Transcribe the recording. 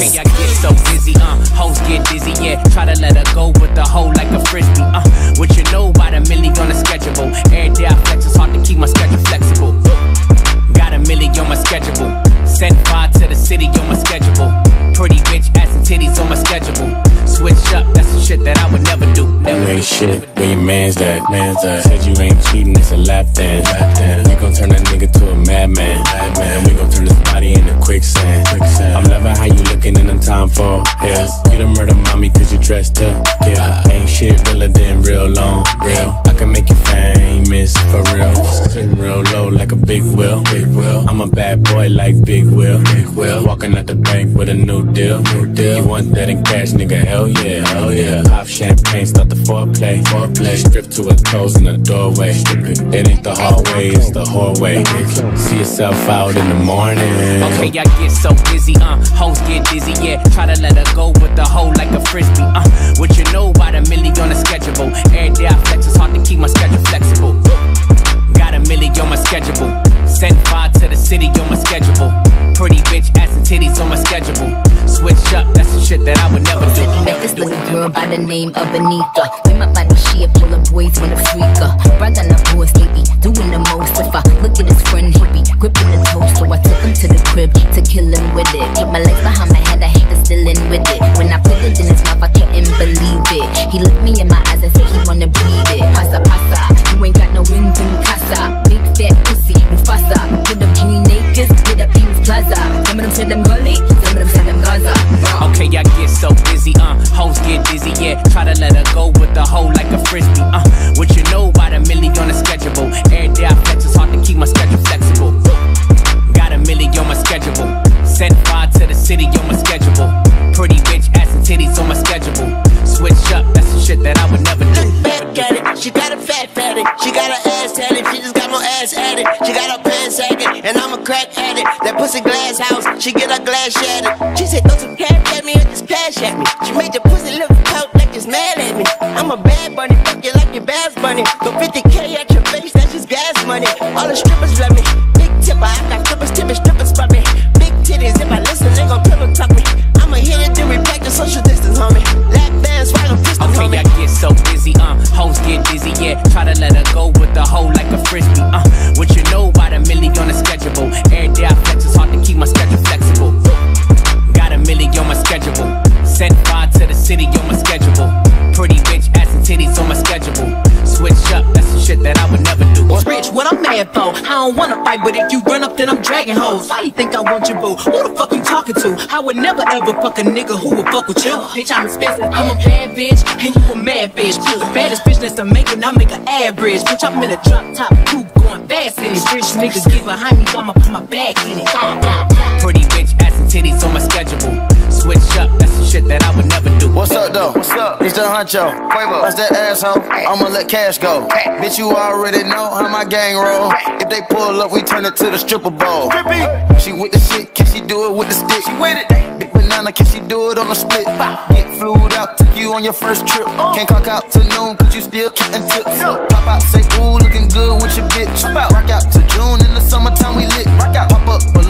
Ice. I get so busy, uh, hoes get dizzy, yeah. Try to let her go with the hoe like a frisbee, uh. What you know about a milli on the schedule? Every day I flex, it's hard to keep my schedule flexible. Got a milli on my schedule. Send five to the city on my schedule. Pretty bitch, ass and titties on my schedule. Switch up, that's the shit that I would never do. Never ain't shit, where your man's at? Man's at. Said you ain't cheating, it's a lap dance. Lap dance. Yeah. You done murder mommy cause you dressed up. Yeah, ain't shit realer than real long. Real. I can make you famous for real. Like a big wheel. Big wheel. I'm a bad boy like Big Will. Big Will. Walking out the bank with a new deal. New deal. You want that in cash, nigga? Hell yeah, hell yeah. Pop champagne, start the foreplay. Foreplay. Strip to her toes in the doorway. It ain't the hallway, it's the hallway. See yourself out in the morning. Okay, I get so busy, uh, hoes get dizzy, yeah. Try to let her go with the hoe like a frisbee, uh. City on my schedule. Pretty bitch, ass and titties on my schedule. Switch up, that's the shit that I would never do. Never this do. little girl by the name of Benita. With my body shape, full of boys wanna freak her. Brag on the boys, be doing the most. If I look at his friend, he be gripping the toast. So I took him to the crib to kill him with it. Keep my legs behind my head, I hate to still in with it. When I put it in his mouth, I couldn't believe it. He looked me in my eyes and said he wanna breathe it. Pasa, pasa, you ain't got no wings in casa. Big fat pussy, frisbee, uh. What you know about a milli on the schedule? Every day I flex, it's hard to keep my schedule flexible. Got a milli on my schedule. Send five to the city on my schedule. Pretty bitch, ass and titties on my schedule. Switch up, that's the shit that I would never do. Back at it, she got a fat fatty. She got her ass tatted, she just got more ass it. She got her pants sagging, and I'm a crack addict. That pussy glass house, she get her glass shattered. She said, throw some cash at me or just cash at me. She made the pussy look out like it's mad at me. I'm a bad bunny, fuck you like your bass bunny. Go 50k at your face, that's just gas money. All the strippers love me. Big tipper, I got strippers, tipping strippers for me. Big titties, if I listen, they gon' pillow talk me. I'ma hit it, then we practice social distance, homie. Lap dance, right on distance, Okay, homie. I get so busy, uh, hoes get dizzy, yeah. Try to let her go with the hoe like a frisbee, uh. What you know about a milli on the schedule? Every day I flex, it's hard to keep my schedule flexible. Got a milli on my schedule. Send five to the city on my schedule. Mad? I don't wanna fight, but if you run up, then I'm dragging hoes. Why you think I want your boo? Who the fuck you talking to? I would never ever fuck a nigga who would fuck with you. Bitch, I'm expensive. I'm a bad bitch, and you a mad bitch. The baddest bitch that's making, I make an average. Bitch, I'm in a drop top coupe going fast in it. Rich niggas get behind me, I'ma put my back in it. Pretty bitch, ass and titties on my schedule. Switch up, that's the shit that I would never do. What's up though? What's up? It's the honcho. That's that asshole. I'ma let cash go. Bitch, you already know how my gang roll. If they pull up, we turn it to the stripper bowl. She with the shit, can she do it with the stick? She with it. Big banana, can she do it on the split? Get flued out, took you on your first trip. Uh. Can't clock out to noon, cause you still getting tips. Pop out, say, ooh, looking good with your bitch. Rock out to June, in the summertime we lit. Rock out, pop up